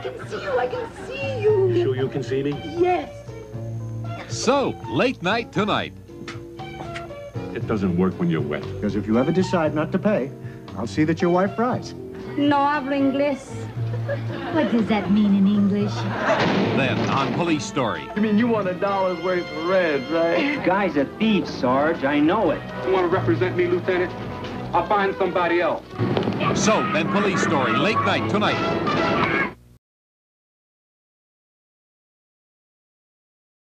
can see you. I can see you. Sure you can see me? Yes. So, late night tonight. It doesn't work when you're wet. Because if you ever decide not to pay, I'll see that your wife fries. No hablo inglés. What does that mean in English? Then, on Police Story. You mean you want a dollar's worth of red, right? Guy's a thief, Sarge. I know it. You want to represent me, Lieutenant? I'll find somebody else. So, then Police Story, late night tonight.